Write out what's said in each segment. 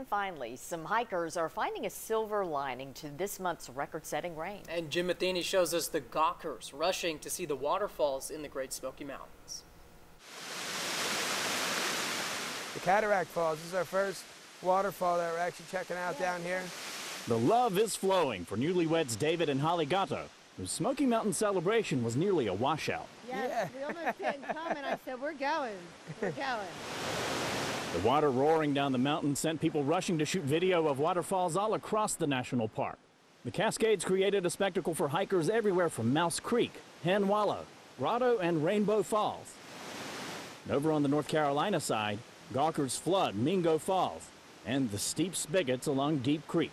And finally, some hikers are finding a silver lining to this month's record-setting rain. And Jim Matheny shows us the gawkers rushing to see the waterfalls in the Great Smoky Mountains. The Cataract Falls this is our first waterfall that we're actually checking out down here. The love is flowing for newlyweds David and Holly Gatto, whose Smoky Mountain celebration was nearly a washout. Yes, Yeah. we almost didn't come, and I said, we're going, we're going. The water roaring down the mountain sent people rushing to shoot video of waterfalls all across the national park. The Cascades created a spectacle for hikers everywhere from Mouse Creek, Hen Wallow, Grotto, and Rainbow Falls. And over on the North Carolina side, gawkers flood Mingo Falls and the steep spigots along Deep Creek.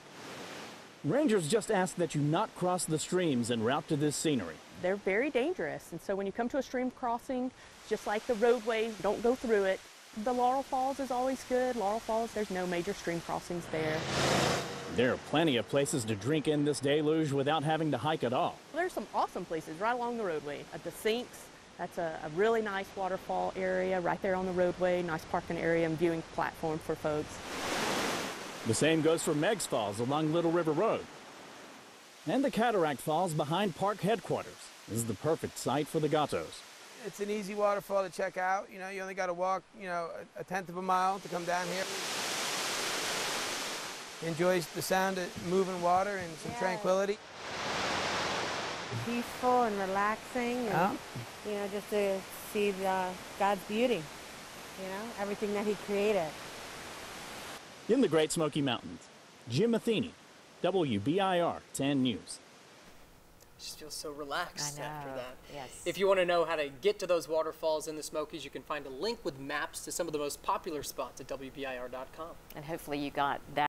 Rangers just ask that you not cross the streams en route to this scenery. they're very dangerous. And so when you come to a stream crossing, just like the roadway, don't go through it. The Laurel Falls is always good. Laurel Falls, there's no major stream crossings there. There are plenty of places to drink in this deluge without having to hike at all. There's some awesome places right along the roadway. At the Sinks, that's a, a really nice waterfall area right there on the roadway. Nice parking area and viewing platform for folks. The same goes for Meigs Falls along Little River Road. And the Cataract Falls behind park headquarters is the perfect site for the Gattos. It's an easy waterfall to check out. You know, you only got to walk, you know, a, a tenth of a mile to come down here. Enjoy the sound of moving water and some Yes. tranquility. Peaceful and relaxing, and Yeah. you know, just to see the, God's beauty. You know, everything that He created. In the Great Smoky Mountains, Jim Matheny, WBIR 10 News. Just feels so relaxed after that. yes. If you want to know how to get to those waterfalls in the Smokies, you can find a link with maps to some of the most popular spots at WBIR.com. And hopefully you got that.